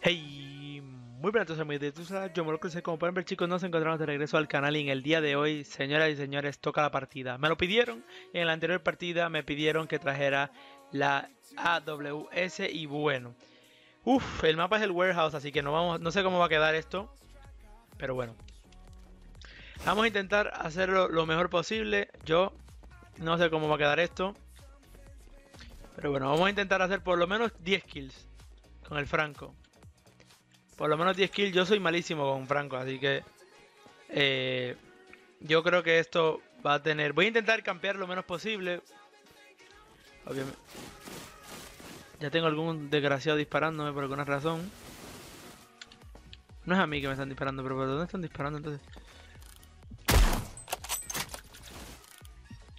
Hey, muy buenas tardes amigos de yo me lo crucé como pueden ver chicos, nos encontramos de regreso al canal y en el día de hoy, señoras y señores, toca la partida. Me lo pidieron, en la anterior partida me pidieron que trajera la AWS y bueno. Uff, el mapa es el warehouse, así que no, vamos, no sé cómo va a quedar esto, pero bueno. Vamos a intentar hacerlo lo mejor posible, yo no sé cómo va a quedar esto. Pero bueno, vamos a intentar hacer por lo menos 10 kills con el Franco. Por lo menos 10 kills. Yo soy malísimo con Franco, así que... Eh, yo creo que esto va a tener... Voy a intentar campear lo menos posible. Ya tengo algún desgraciado disparándome por alguna razón. No es a mí que me están disparando, pero ¿por dónde están disparando entonces?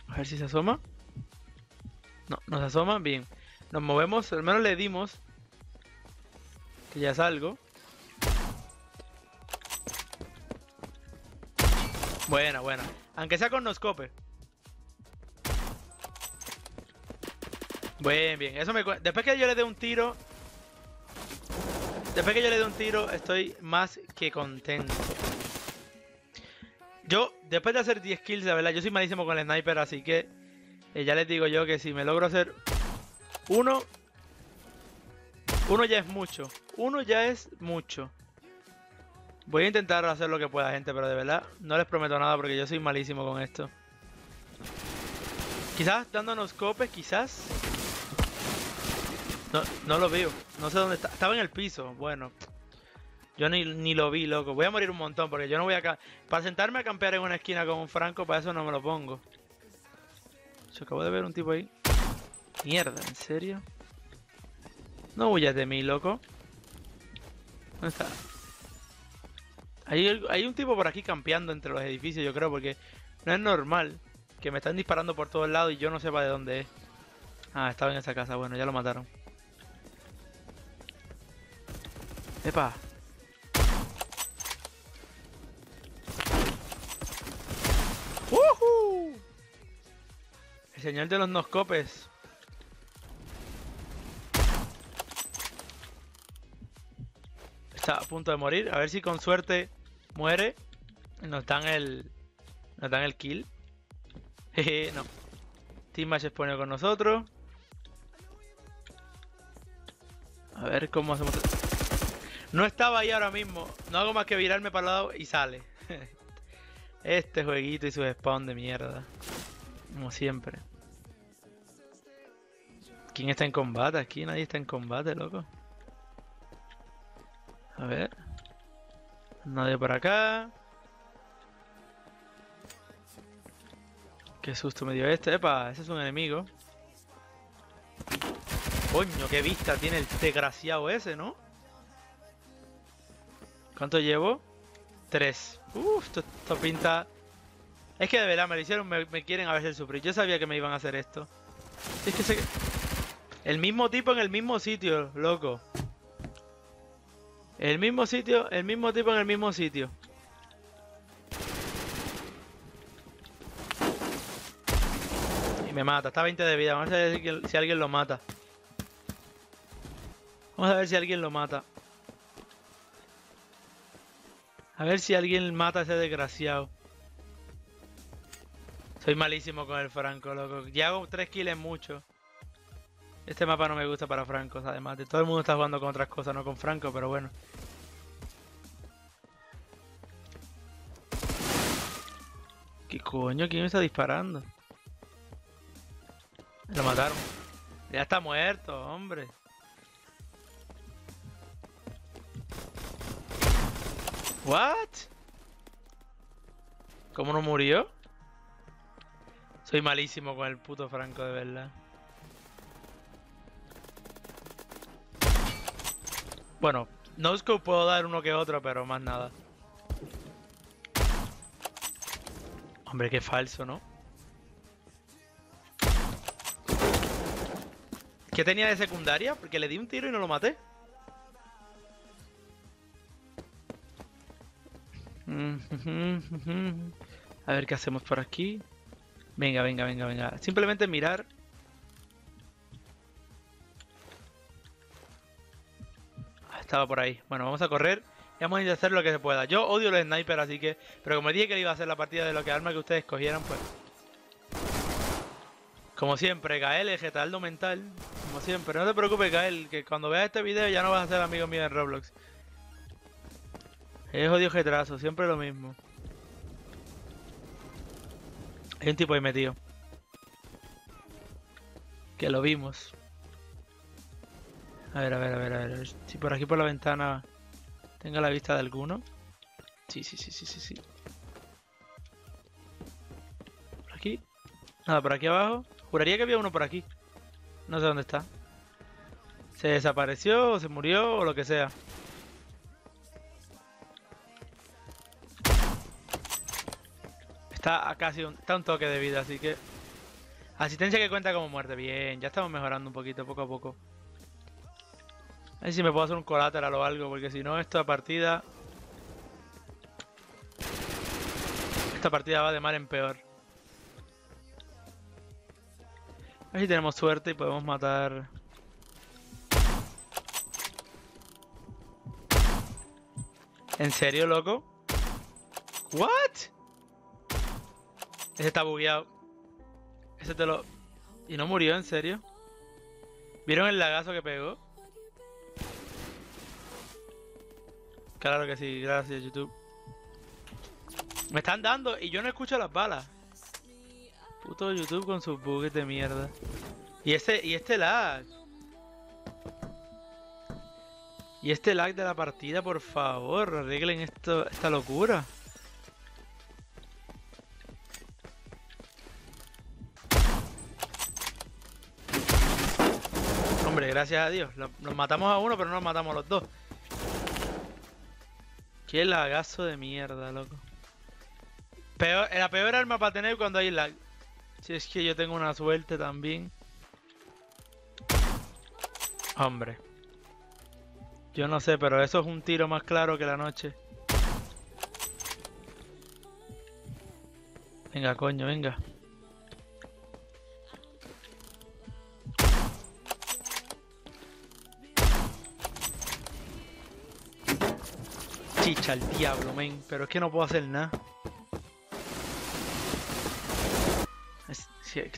A ver si se asoma. No, no se asoma. Bien. Nos movemos. Al menos le dimos. Que ya es algo. Buena, buena. Aunque sea con noscope. Bien, bien. Eso me Después que yo le dé un tiro. Después que yo le dé un tiro, estoy más que contento. Yo, después de hacer 10 kills, la verdad, yo soy malísimo con el sniper, así que eh, ya les digo yo que si me logro hacer uno, uno ya es mucho. Uno ya es mucho. Voy a intentar hacer lo que pueda, gente, pero de verdad no les prometo nada porque yo soy malísimo con esto. Quizás dándonos copes, quizás. No, no lo veo. No sé dónde está. Estaba en el piso. Bueno. Yo ni, ni lo vi, loco. Voy a morir un montón porque yo no voy a... Para sentarme a campear en una esquina con un franco, para eso no me lo pongo. Yo acabo de ver un tipo ahí. Mierda, ¿en serio? No huyas de mí, loco. ¿Dónde está? Hay, un tipo por aquí campeando entre los edificios, yo creo, porque no es normal que me están disparando por todos lados y yo no sepa de dónde es. Ah, estaba en esa casa, bueno, ya lo mataron. Epa. El señor de los noscopes. Está a punto de morir. A ver si con suerte Muere. Nos dan el. Nos dan el kill. Jeje, no. Team Match pone con nosotros. A ver cómo hacemos. No estaba ahí ahora mismo. No hago más que virarme para el lado y sale. este jueguito y su spawn de mierda. Como siempre. ¿Quién está en combate? Aquí nadie está en combate, loco. A ver. Nadie por acá. Qué susto me dio este. Epa, ese es un enemigo. Coño, qué vista tiene el desgraciado ese, ¿no? ¿Cuánto llevo? Tres. Uf, esto, pinta... Es que de verdad me lo hicieron, me, quieren a veces sufrir. Yo sabía que me iban a hacer esto. Es que se... El mismo tipo en el mismo sitio, loco. El mismo sitio, el mismo tipo en el mismo sitio. Y me mata, está a 20 de vida. Vamos a ver si alguien lo mata. Vamos a ver si alguien lo mata. A ver si alguien mata a ese desgraciado. Soy malísimo con el Franco, loco. Ya hago 3 kills mucho. Este mapa no me gusta para francos, además de todo el mundo está jugando con otras cosas, no con Franco, pero bueno. ¿Qué coño? ¿Quién me está disparando? Lo mataron. Ya está muerto, hombre. ¿What? ¿Cómo no murió? Soy malísimo con el puto Franco, de verdad. Bueno, no que puedo dar uno que otro, pero más nada. Hombre, qué falso, ¿no? ¿Qué tenía de secundaria? Porque le di un tiro y no lo maté. A ver qué hacemos por aquí. Venga, venga, venga, venga. Simplemente mirar Estaba por ahí. Bueno, vamos a correr y vamos a hacer lo que se pueda. Yo odio los snipers, así que... Pero como dije que iba a hacer la partida de lo que arma que ustedes cogieran, pues... Como siempre, Gael, el getaldo mental. Como siempre. No te preocupes, Gael, que cuando veas este video ya no vas a ser amigo mío en Roblox. Es odio retraso, siempre lo mismo. Hay un tipo ahí metido. Que lo vimos. A ver, a ver, a ver, a ver. Si por aquí por la ventana tenga la vista de alguno. Sí, sí, sí, sí, sí, sí. Por aquí. Nada, por aquí abajo. Juraría que había uno por aquí. No sé dónde está. Se desapareció, o se murió, o lo que sea. Está a casi un, está un toque de vida, así que... Asistencia que cuenta como muerte. Bien, ya estamos mejorando un poquito, poco a poco. A ver si me puedo hacer un colateral o algo, porque si no, esta partida... Esta partida va de mal en peor. A ver si tenemos suerte y podemos matar... ¿En serio, loco? ¿What? Ese está bugueado. Ese te lo... ¿Y no murió, en serio? ¿Vieron el lagazo que pegó? Claro que sí, gracias YouTube. Me están dando y yo no escucho las balas. Puto YouTube con sus bugs de mierda. Y este, y este lag. Y este lag de la partida, por favor, arreglen esto, esta locura. gracias a Dios. Nos matamos a uno, pero no nos matamos a los dos. Qué lagazo de mierda, loco. Peor, la peor arma para tener cuando hay lag. Si es que yo tengo una suerte también. Hombre. Yo no sé, pero eso es un tiro más claro que la noche. Venga, coño, venga. Chicha al diablo, men. Pero es que no puedo hacer nada.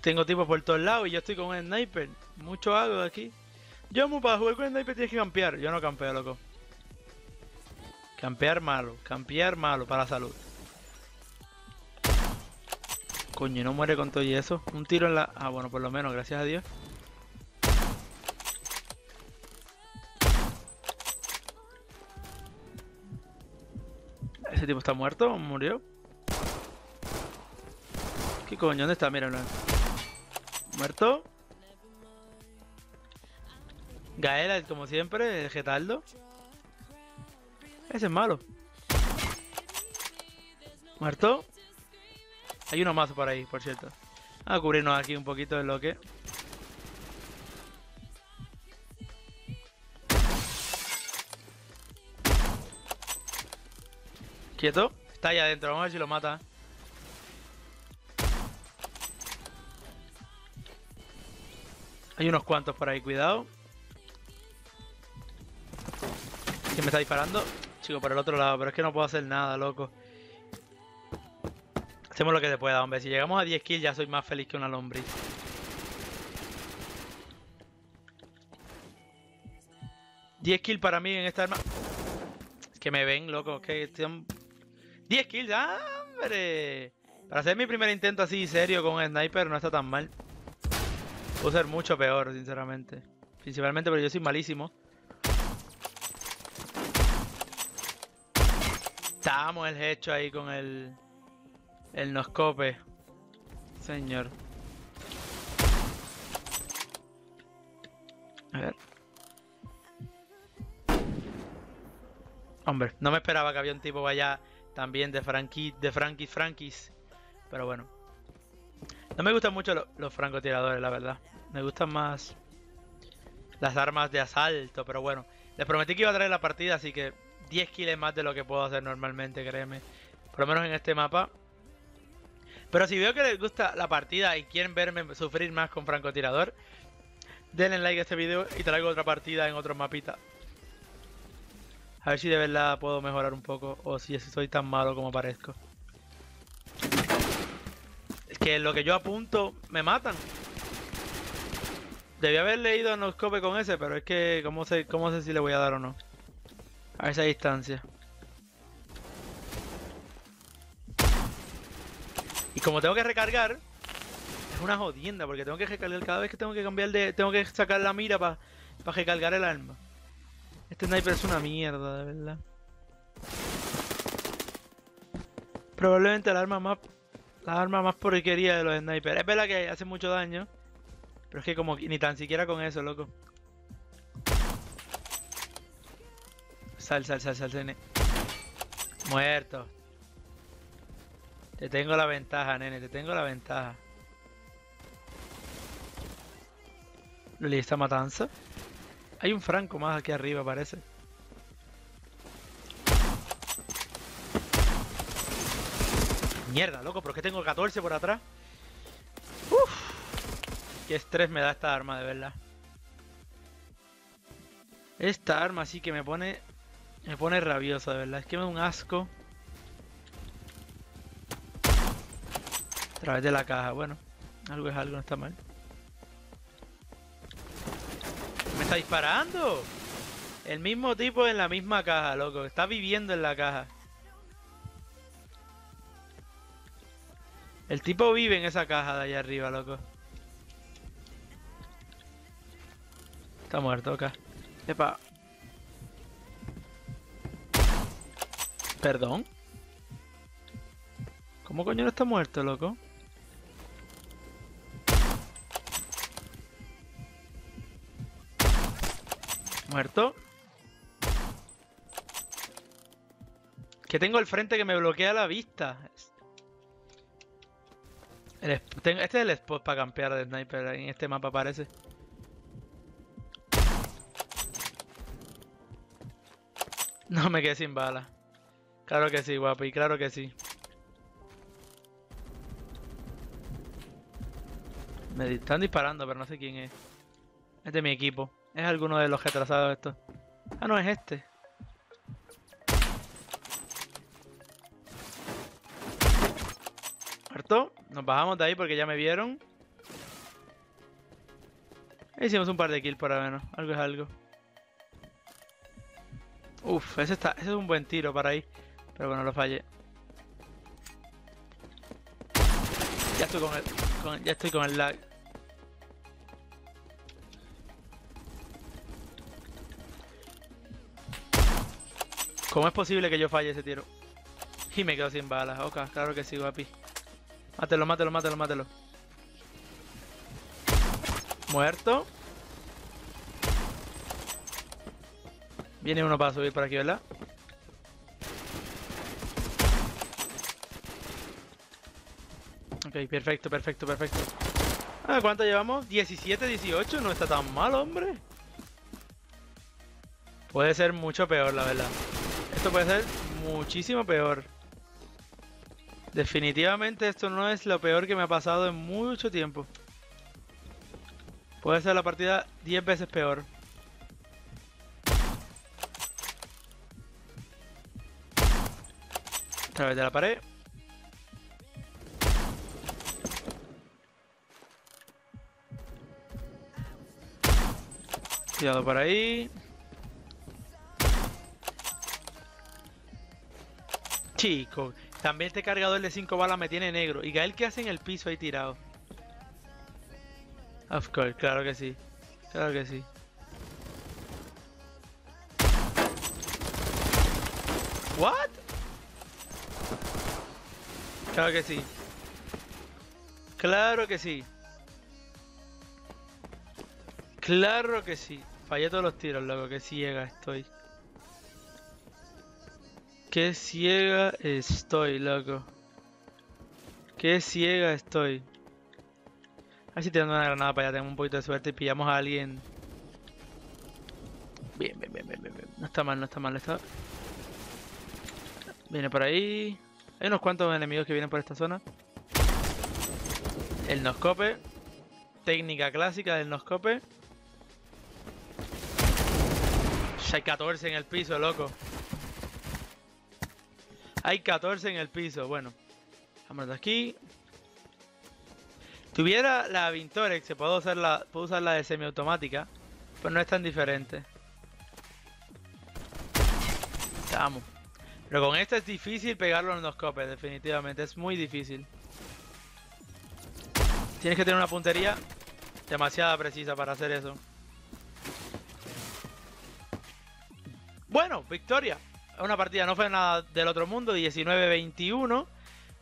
tengo tipos por todos lados y yo estoy con un sniper. Mucho hago aquí. Yo, para jugar con el sniper tienes que campear. Yo no campeo, loco. Campear malo. Campear malo para la salud. Coño, no muere con todo y eso. Un tiro en la... Ah, bueno, por lo menos, gracias a Dios. ¿Ese tipo está muerto? ¿Murió? ¿Qué coño? ¿Dónde está? Míralo. ¿Muerto? Gaela, como siempre, Getaldo. Ese es malo. ¿Muerto? Hay uno más por ahí, por cierto. Vamos a cubrirnos aquí un poquito de lo que... Quieto. Está ahí adentro. Vamos a ver si lo mata. Hay unos cuantos por ahí. Cuidado. ¿Quién me está disparando? Chico, por el otro lado. Pero es que no puedo hacer nada, loco. Hacemos lo que se pueda, hombre. Si llegamos a 10 kills ya soy más feliz que una lombriz. ¿10 kills para mí en esta arma? Es que me ven, loco. Es que 10 kills, ¡hombre! Para hacer mi primer intento así serio con sniper no está tan mal. Puedo ser mucho peor, sinceramente. Principalmente porque yo soy malísimo. Estamos el hecho ahí con el... El noscope. Señor. A ver. Hombre, no me esperaba que había un tipo allá también de Frankie, de Frankie Frankies. Pero bueno. No me gustan mucho los francotiradores, la verdad. Me gustan más las armas de asalto, pero bueno. Les prometí que iba a traer la partida, así que 10 kills más de lo que puedo hacer normalmente, créeme. Por lo menos en este mapa. Pero si veo que les gusta la partida y quieren verme sufrir más con francotirador, denle like a este video y traigo otra partida en otro mapita. A ver si de verdad puedo mejorar un poco o si soy tan malo como parezco. Es que lo que yo apunto me matan. Debí haber leído no scope con ese, pero es que ¿cómo sé, cómo sé si le voy a dar o no? A esa distancia. Y como tengo que recargar, es una jodienda porque tengo que recargar cada vez que tengo que cambiar de... Tengo que sacar la mira para recargar el arma. Este sniper es una mierda, de verdad. Probablemente la arma más... La arma más porquería de los snipers. Es verdad que hace mucho daño. Pero es que como ni tan siquiera con eso, loco. Sal, sal, sal, sal, nene. Muerto. Te tengo la ventaja, nene. Te tengo la ventaja. Loli, esta matanza. Hay un franco más aquí arriba, parece. Mierda, loco, pero que tengo 14 por atrás. Uf. Qué estrés me da esta arma, de verdad. Esta arma sí que me pone... Me pone rabioso, de verdad. Es que me da un asco. A través de la caja, bueno. Algo es algo, no está mal. Está disparando? El mismo tipo en la misma caja, loco. Está viviendo en la caja. El tipo vive en esa caja de allá arriba, loco. Está muerto acá. Epa. ¿Perdón? ¿Cómo coño no está muerto, loco? Muerto. Que tengo el frente que me bloquea la vista. este es el spot para campear de sniper en este mapa parece. No me quedé sin bala. Claro que sí, guapi, claro que sí. Me están disparando, pero no sé quién es. Es de mi equipo. Es alguno de los retrasados estos. Ah, no, es este. Harto. Nos bajamos de ahí porque ya me vieron. Hicimos un par de kills por lo menos. Algo es algo. Uf, ese, está, ese es un buen tiro para ahí. Pero bueno, lo fallé. Ya estoy con el, ya estoy con el lag. ¿Cómo es posible que yo falle ese tiro? Y me quedo sin balas. Ok, claro que sí, guapi. Mátelo, mátelo, mátelo, mátelo. Muerto. Viene uno para subir por aquí, ¿verdad? Ok, perfecto, perfecto, perfecto. Ah, ¿cuánto llevamos? 17, 18. No está tan mal, hombre. Puede ser mucho peor, la verdad. Esto puede ser muchísimo peor. Definitivamente esto no es lo peor que me ha pasado en mucho tiempo. Puede ser la partida 10 veces peor. A través de la pared. Cuidado por ahí. Chico, también este cargador de 5 balas me tiene negro. ¿Y Gael qué hace en el piso ahí tirado? Of course, claro que sí. Claro que sí. What? Claro que sí. Claro que sí. Claro que sí. Fallé todos los tiros, loco. Que ciega estoy. Qué ciega estoy, loco. Qué ciega estoy. A ver si tirando una granada para allá, tengo un poquito de suerte y pillamos a alguien. Bien, bien, bien, bien, bien. No está mal, no está mal. Está... Viene por ahí. Hay unos cuantos enemigos que vienen por esta zona. El noscope. Técnica clásica del noscope. hay 14 en el piso, loco. Hay 14 en el piso. Bueno, vámonos de aquí. Tuviera la Vintorex, se puedo usar la, puedo usar la de semiautomática, pero no es tan diferente. Vamos. Pero con esta es difícil pegarlo en los copes, definitivamente. Es muy difícil. Tienes que tener una puntería demasiado precisa para hacer eso. Bueno, victoria. Una partida no fue nada del otro mundo, 19-21.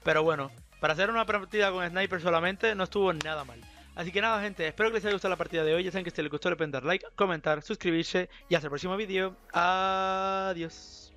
Pero bueno, para hacer una partida con sniper solamente no estuvo nada mal. Así que nada gente, espero que les haya gustado la partida de hoy. Ya saben que si les gustó le pueden dar like, comentar, suscribirse y hasta el próximo vídeo. Adiós.